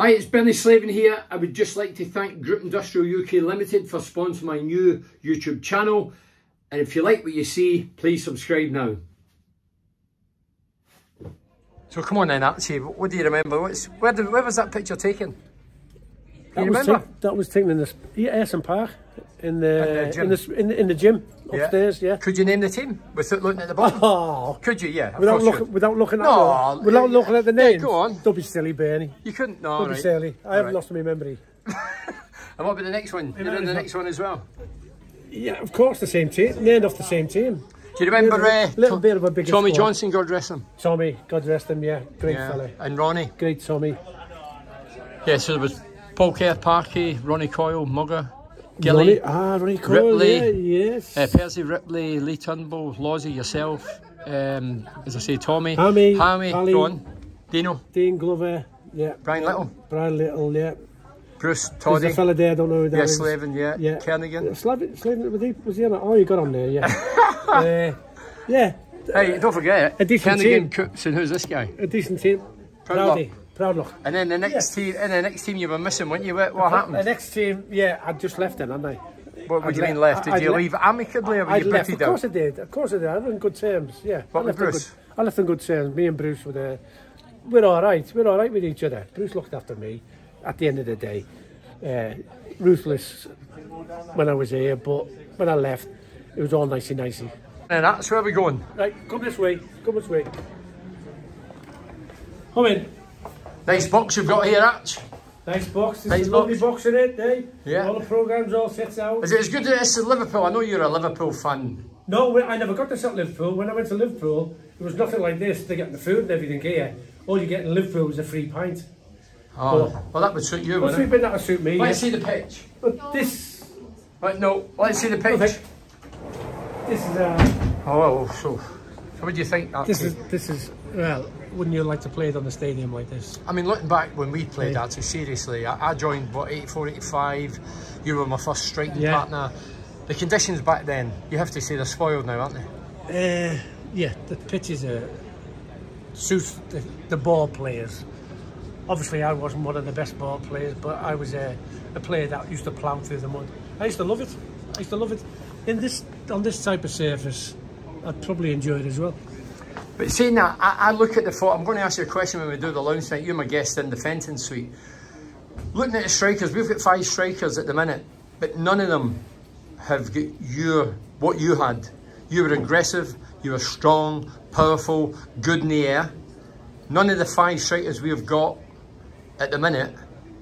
Hi, it's Bernie Slaven here. I would just like to thank Group Industrial UK Limited for sponsoring my new YouTube channel. And if you like what you see, please subscribe now. So come on then, Archie, what do you remember? What's, where, did, where was that picture taken? That you remember? that was taken in the Ayresome Park in the, the in the in the, in the gym upstairs. Yeah. yeah. Could you name the team without looking at the ball? Oh, could you? Yeah. Without looking without looking at no, the, without looking at the names. Go on. Don't be silly, Bernie. You couldn't. No. Don't right. be silly. I haven't right. lost my memory. and what about the next one? You're in the next one as well. Yeah, of course, the same team. Named off the same team. Do you remember a uh, little bit of a big Tommy. Johnson, God rest him. Tommy, God rest him, yeah. Great yeah. fella. And Ronnie. Great Tommy. Yeah, so there was Paul Kerr, Parky, Ronnie Coyle, Mugger, Gilly, Ronnie, ah, Ronnie Coyle, Ripley, yeah, yes. Uh, Percy Ripley, Lee Turnbull, Lozzie, yourself, um, as I say, Tommy, Hammy, Hammy, Ali, Ron, Dino, Dean Glover, yeah. Brian Little. Brian Little, yeah. Bruce, Toddy. There's a fella there, I don't know who that yes, Slaven, yeah. yeah. Kernaghan. Slaven, Slaven, was he, was he on it? Oh, you got on there, yeah. uh, yeah. Hey, don't forget, a decent Kernaghan, team. Coops, and who's this guy? A decent team. Proud Proud. And then the next yeah. team, and the next team you were missing, weren't you? What, what happened? The next team, yeah, I just left then, hadn't I? What would you mean left? Did I'd you leave amicably or were I'd you left. Of course I did. Of course I did. I was in good terms. Yeah. What with Bruce? Good, I left in good terms. Me and Bruce were there. We're all right. We're all right with each other. Bruce looked after me. At the end of the day, uh, ruthless when I was here, but when I left, it was all nicey nicey. And that's where we're going. Right, come this way. Come this way. Come in. Nice box you've got here, Arch. Nice box. This nice is a lovely box in it, eh? Yeah. All the programmes all set out. Is it as good as in Liverpool? I know you're a Liverpool fan. No, I never got this at Liverpool. When I went to Liverpool, it was nothing like this. They're getting the food and everything here. All you get in Liverpool was a free pint. Oh, but, well that would suit you, wouldn't it? That would suit me. Let's yeah. see the pitch. But this... But no, let's see the pitch. Okay. This is... Uh, oh, so... So what do you think? Actually? This is... This is... Well, wouldn't you like to play it on the stadium like this? I mean, looking back when we played yeah. actually, seriously, I, I, joined, what, 84, 85, you were my first striking yeah. partner. The conditions back then, you have to say they're spoiled now, aren't they? Uh, yeah, the pitches are, suits the, the ball players. Obviously, I wasn't one of the best ball players, but I was a, a player that used to plough through the mud. I used to love it. I used to love it. In this, on this type of surface, I'd probably enjoy it as well. But seeing that, I, I look at the thought, I'm going to ask you a question when we do the lounge night. You're my guest in the Fenton suite. Looking at the strikers, we've got five strikers at the minute, but none of them have got your, what you had. You were aggressive, you were strong, powerful, good in the air. None of the five strikers we've got at the minute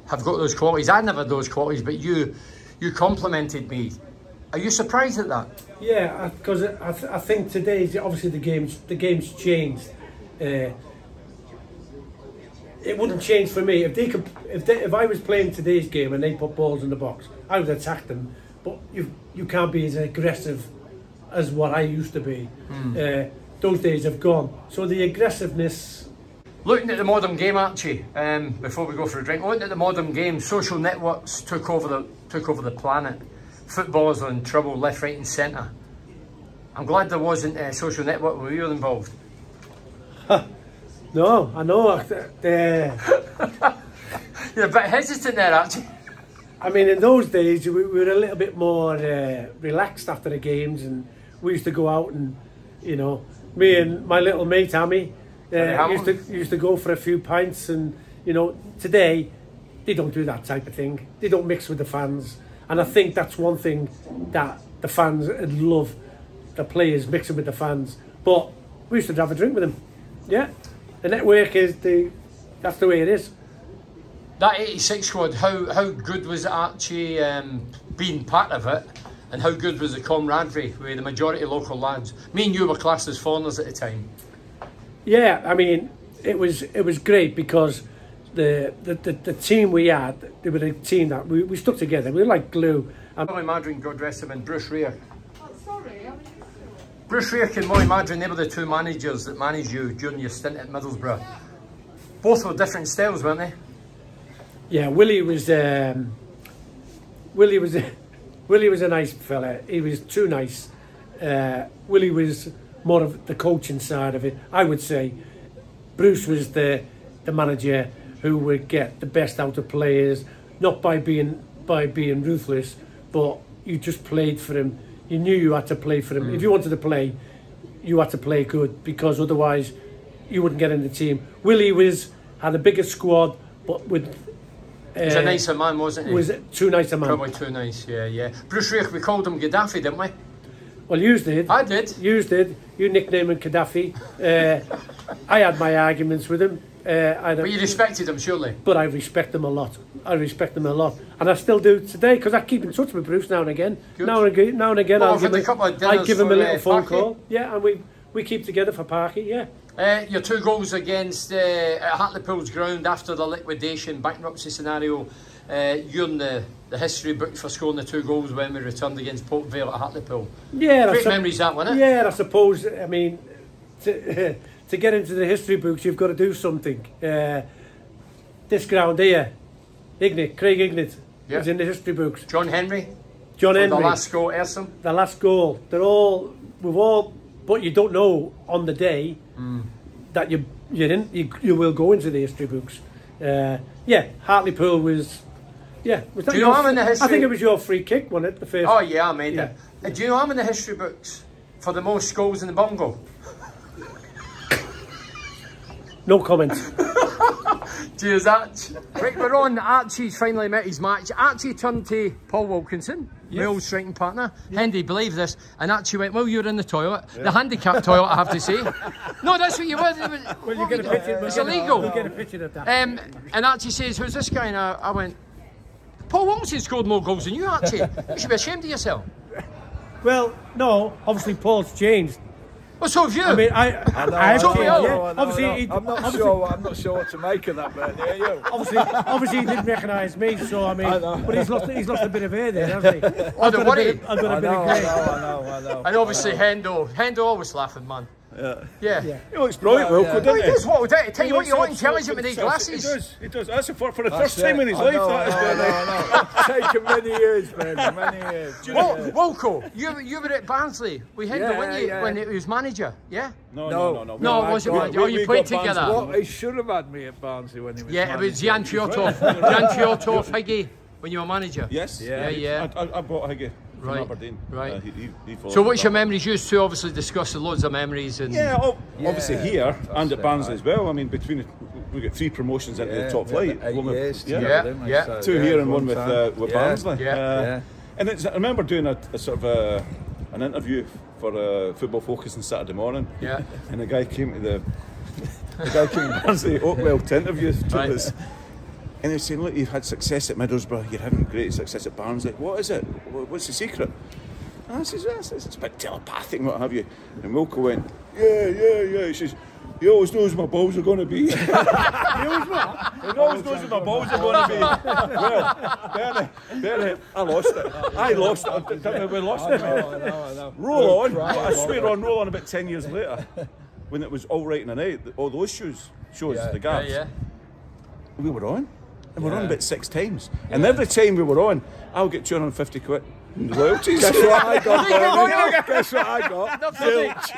have got those qualities. I never had those qualities, but you, you complimented me are you surprised at that? Yeah, because I, th I think today's obviously the game's the game's changed. Uh, it wouldn't change for me if they could. If they, if I was playing today's game and they put balls in the box, I would attack them. But you you can't be as aggressive as what I used to be. Mm. Uh, those days have gone. So the aggressiveness. Looking at the modern game, Archie, um, before we go for a drink, looking at the modern game, social networks took over the took over the planet footballers are in trouble left, right and centre. I'm glad there wasn't a social network where you were involved. no, I know. Uh, You're a bit hesitant there, actually. I mean, in those days, we, we were a little bit more uh, relaxed after the games, and we used to go out and, you know, me and my little mate Amy uh, used to used to go for a few pints, and you know, today they don't do that type of thing. They don't mix with the fans. And I think that's one thing that the fans love, the players mixing with the fans. But we used to have a drink with them. Yeah. The network is the, that's the way it is. That 86 squad, how, how good was it actually um, being part of it? And how good was the camaraderie with the majority of local lads? Me and you were classed as foreigners at the time. Yeah, I mean, it was it was great because the, the, the, the team we had, they were a team that we, we stuck together. We were like glue. And Molly Maddren, God rest him, and Bruce Rioch. Oh, sorry. Bruce Rioch and Molly Maddren, they were the two managers that managed you during your stint at Middlesbrough. Both were different styles, weren't they? Yeah, Willie was... Um, Willie was... Willie was a nice fella. He was too nice. Uh, Willie was more of the coaching side of it, I would say. Bruce was the the manager who would get the best out of players, not by being by being ruthless, but you just played for him. You knew you had to play for him. Mm. If you wanted to play, you had to play good because otherwise you wouldn't get in the team. Willie was had a bigger squad, but with uh, He's a nicer man, wasn't he? Was it too nice a man? Probably too nice, yeah, yeah. Bruce Rioch, we called him Gaddafi, didn't we? Well, you did. I did. You did. You nicknamed him Gaddafi. Uh, I had my arguments with him. Uh, but you respected him, surely? But I respect him a lot. I respect him a lot. And I still do today because I keep in touch with Bruce now and again. Good. Now and again, now and again well, I'll give him, I give him a little uh, phone call. Yeah, and we, we keep together for Parky, yeah. Uh, your two goals against uh, at Hartlepool's ground after the liquidation bankruptcy scenario. Uh, you're in the, the history book for scoring the two goals when we returned against Port Vale at Hartlepool. Yeah, great memories that one. Yeah, I suppose. I mean, to, to get into the history books, you've got to do something. Uh, this ground here, Hignett, Craig Hignett, yeah. is in the history books. John Henry. John Henry. The last goal, Ayresome. The last goal. They're all. We've all but you don't know on the day mm. that you you're in, you, you will go into the history books. Uh, yeah, Hartlepool was. Yeah, was that Do you know I'm in the history? I think it was your free kick, wasn't it? The first. Oh yeah, I made yeah. it. Do you know I'm in the history books for the most goals in the bongo? no comment. Cheers, Arch. Right, we're on. Archie's finally met his match. Archie turned to Paul Wilkinson yes. my old striking partner. Yeah. Hendy believe this, and Archie went, well, you're in the toilet, yeah. the handicap toilet, I have to say. no, that's what you were. Well, you get a picture. It's illegal. You get a picture of that. Um, and Archie says, who's this guy? And I, I went, Paul Wilson scored more goals than you, Archie. you should be ashamed of yourself. Well, no, obviously Paul's changed. Well, so have you. I mean, I, I, know, I, I know, yeah, oh, know, obviously, I'm not obviously, sure. I'm not sure what to make of that, but yeah, you. Obviously, obviously, he didn't recognise me, so I mean, I but he's lost, he's lost a bit of hair there, hasn't he? Oh, don't worry. I've got a bit of grey. I know, I know, I know. And obviously, Hendo, Hendo always laughing, man. Yeah. Yeah. yeah. He looks brilliant, well, Wilco, doesn't he? He does what? I tell you what, you want intelligent with these glasses. He does, he does. That's for, for the That's first it. time in his I life, know, that is going to take him many years, man, many years. Well, Wilco, you, you were at Barnsley with him, yeah, weren't you, yeah. when he was manager, yeah? No, no, no. No, no, no it wasn't manager. Oh, you played together. What, he should have had me at Barnsley when he was Yeah, it was Jan Fjortoft. Jan Fjortoft, Higgy, when you were manager. Yes. Yeah, yeah. I brought Higgy from right. Aberdeen. Right. Uh, he, he, so what's your memories? You two obviously discussed loads of memories and yeah, oh, yeah obviously here and at Barnsley as well. I mean, between we got three promotions into yeah, the top flight. One with, yeah, yeah, yeah. So, two here and one with uh, with Barnsley. Yeah. Uh, yeah. And I remember doing a, a sort of a, an interview for uh, Football Focus on Saturday morning. Yeah. And the guy came to the the guy came to Barnsley Oakwell to interview right. us. And they're saying, look, you've had success at Middlesbrough, you're having great success at Barnsley. What is it? What's the secret? And I says, yes, it's a bit telepathic, what have you. And Wilco went, yeah, yeah, yeah. He says, he always knows my balls are going to be. he always? He always knows where my balls are going to be. well, Bernie, Bernie, I lost it. I lost it. I we lost it. I know, know, know. Roll on. I swear on, roll on about 10 years later, when it was all right in the night, all those shoes, shows, yeah. the gaps. Yeah, yeah. We were on. And we're yeah. on about six times. Yeah. And every time we were on, I'll get 250 quid. Royalties. Guess what I got, Guess what I got? Not Zilch.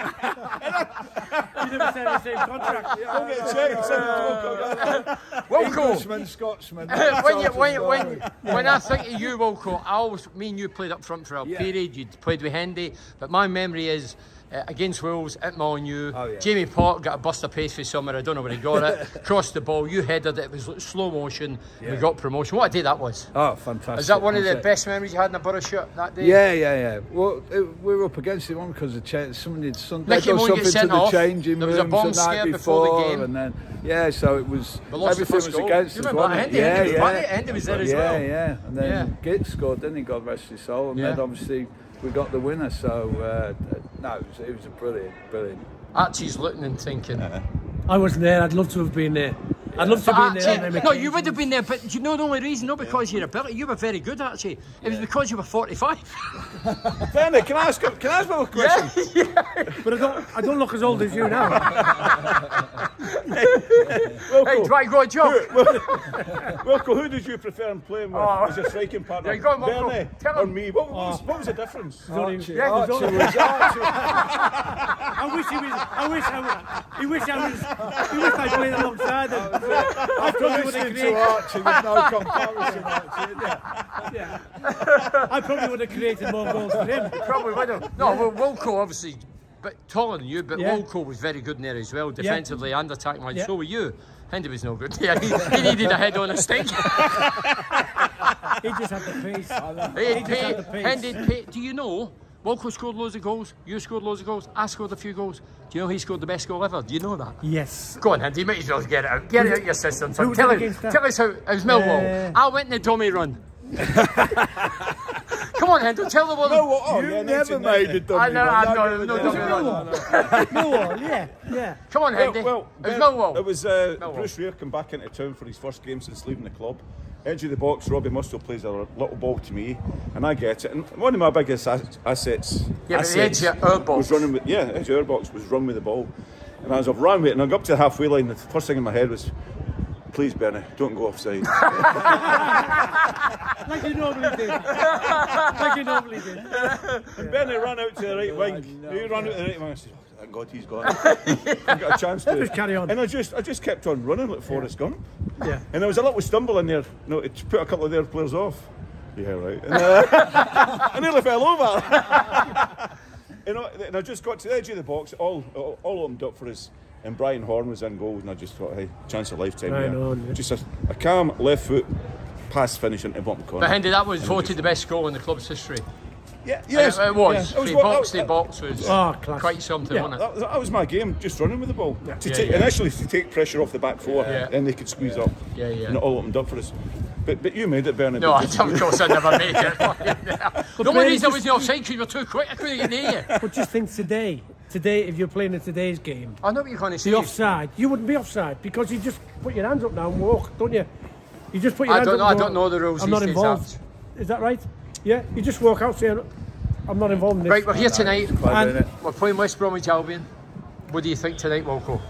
you never said the same contract. Yeah, I'll get a check. Uh, Wilco. Englishman, Scotsman. when, you, when, when, when I think of you, Wilco, I always, me and you played up front for a yeah. period. You played with Hendy. But my memory is uh, against Wolves at Molineux. Oh, yeah. Jamie Park got a bust of pace for summer. I don't know where he got it. Crossed the ball. You headed it. It was slow motion. Yeah. We got promotion. What a day that was. Oh, fantastic. Is that one of the best memories you had in a Boro shirt that day? Yeah, yeah, yeah. Well, it, we were up against it one because the cha- somebody had something to the off. changing there was a bomb the night before, before the game. and then yeah, so it was everything was goal. against you us. Remember that? Yeah, yeah. Hendy was there as well. Yeah, yeah. And then yeah. Git scored, didn't he? God rest his soul. And yeah. then obviously we got the winner. So uh, no, it was, it was a brilliant, brilliant. Archie's looking and thinking. Uh, I wasn't there. I'd love to have been there. I'd love to have been there. No, you would have been there, but you know the only reason, not because yeah. you're ability, you were very good actually. It yeah. was because you were 45. Benny, can I ask? Can I ask one question? Yeah, yeah. But I don't. I don't look as old as you now. hey, hey, do I go a job? Wilco, who did you prefer in playing with oh. as a striking partner? Yeah, go on, Benny or me? What, what, was, what was the difference? Archie. Yeah, Archie was Archie. I wish he was. I wish I was. He wish I was. He wish I played alongside him. I probably would have Listening to created. Archie, there's no comparison, Archie. Yeah. Yeah. I probably would have created more goals for him. Probably would have. No, well, Wilco obviously, but taller than you, but Yeah. Wilco was very good in there as well, defensively and attacking wise. Yeah. So were you. Hendy was no good. Yeah, he, he needed a head on a stick. He just had the pace. Hey, He just had the Pete, pace. Hendy, Pete, do you know? Wilco scored loads of goals. You scored loads of goals. I scored a few goals. Do you know he scored the best goal ever? Do you know that? Yes. Go on, Hendy. Might as well get it out. Get it out your system. So tell, did us, tell us how it was Millwall. Uh, I went in the dummy run. Come on, Hendy. Tell the world. No, what? Oh, You yeah, never made a dummy I know, run. I Don't know, no, a no damn. dummy run. Millwall, yeah, yeah. Come on, Hendy. Well, it was Ben- Millwall. It was uh, Millwall. Bruce Rioch come back into town for his first game since leaving the club. Edge of the box, Robbie Mustoe plays a little ball to me, and I get it. And one of my biggest assets, Yeah, but the assets edge of our box. was running with yeah, edge of our box was run with the ball, and as I've run with it, and I got up to the halfway line, the first thing in my head was, "Please, Bernie, don't go offside." Like you normally did. like you normally did. And Bernie ran out to the right wing. He ran out to the right wing. I said, "Thank God he's gone." I got a chance to Just carry on. And I just, I just kept on running like Forrest Gump. Yeah. And there was a little stumble in there. No, it put a couple of their players off. Yeah, right. And, uh, I nearly fell over. you know, and I just got to the edge of the box, all, all, all opened up for us. And Brian Horne was in goal, and I just thought, hey, chance of a lifetime Brian here. Horne, yeah. Just a, a calm left foot pass finish into bottom corner. But Hendy, that was voted the best goal in the club's history. Yeah, yes, it, it was. yeah. It was Free what- box to box was Oh, oh. Ah, quite something, Yeah, wasn't it? That, was- that was my game, just running with the ball. Yeah. To Yeah, take, yeah. Initially, to take pressure off the back four, Yeah. then they could squeeze up. Yeah, yeah. And it all opened up for us. But, but you made it, Bernard. No, I, of course I never made it. the only Barry, reason I just- was in offside because you were too quick. I couldn't get near you. But just think today, today, if you're playing in today's game, I know what you're going to say. the offside, you wouldn't be offside because you just put your hands up now and walk, don't you? You just put your I hands don't up. know- I don't know the rules I'm these not days, involved. Is that right? Yeah, you just walk out saying, I'm not involved in this. Right, we're here tonight. And- We're playing West Bromwich Albion. What do you think tonight, Wilco?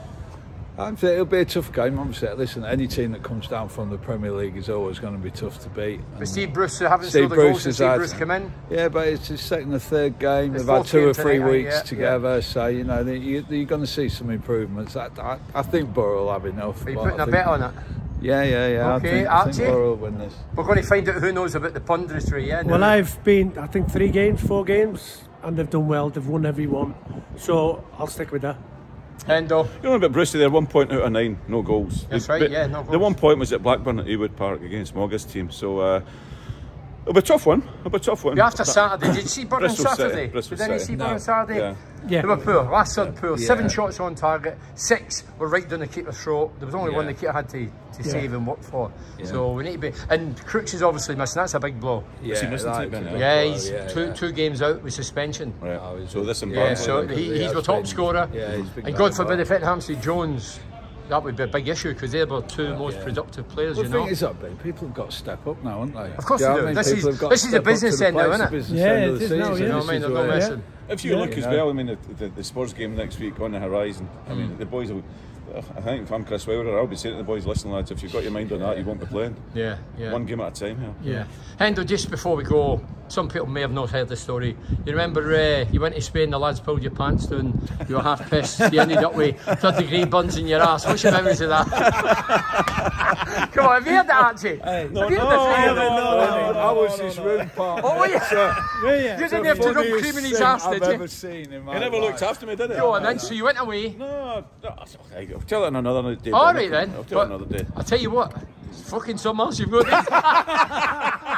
I'm saying it'll be a tough game. I'm saying, listen, any team that comes down from the Premier League is always going to be tough to beat. But And- Steve Bruce haven't Steve scored the goals Bruce since has Steve had- Bruce come in. Yeah, but it's his second or third game. It's They've had two or three tonight, weeks yeah, together, so you know they, you, you're going to see some improvements. I, I, I think Boro will have enough. Are you putting I a think- bet on it? Yeah, yeah, yeah. Okay, I think, I Archie? think Boro will win this. We're going to find out who knows about the punditry, yeah? Well, now? I've been, I think, three games, four games, and they've done well. They've won every one. So I'll stick with that. Hendo. You know about Brucey there, one point out of nine, no goals. That's The- right, but yeah, no goals. The one point was at Blackburn at Ewood Park against Mogga's team, so uh, it'll be a tough one. It'll be a tough one. You after But- Saturday, did you see Burn on Bristol City, Saturday? Bristol Did any City. see Burn No. on Saturday? Yeah. Yeah. They were poor. Last third poor. Seven Yeah. shots on target. Six were right down the keeper's throat. There was only one the keeper had to, to Yeah. save and work for. So we need to be. And Crooks is obviously missing. That's a big blow. Yeah, he missing that's too, Ben, a big Yeah, blow, he's yeah, two yeah. two games out with suspension. Right. Oh, he's so a- this Yeah, so he, he he's the top been- scorer. yeah, he's and God forbid if it happens to Jones, that would be a big issue because they're the two most yeah. productive players. Well, you the know. thing is, that Ben, people have got to step up now, haven't they? Of course you know they do. I mean? This is- this is a step business end now, isn't it? Yeah, end of it the is now, yeah. You know what I mean? is They're not where- If you Yeah, look you as well, I mean, the, the, the Spurs game next week on the horizon. I mean, mm. the boys will. I think if I'm Chris Wilder, I'll be saying to the boys, listen, lads, if you've got your mind on that, you won't be playing. Yeah, yeah. One game at a time here. Yeah. Hendo, just before we go, some people may have not heard the story. You remember uh, you went to Spain, the lads pulled your pants down, you were half pissed, you ended up with third degree burns in your ass. What's your memories of that? Come on, have you heard that, Archie? No, have you no, heard no, this? no, no, I was his room partner. Oh, were you? Yeah, yeah. You didn't have to rub Funniest cream in his thing ass, I've did you? ever seen in my He never life. looked after me, did he? Go on then, so you went away. No, no, okay, I'll tell it on another day. All right then. I'll tell it another day. I'll tell you what, it's fucking something else you've got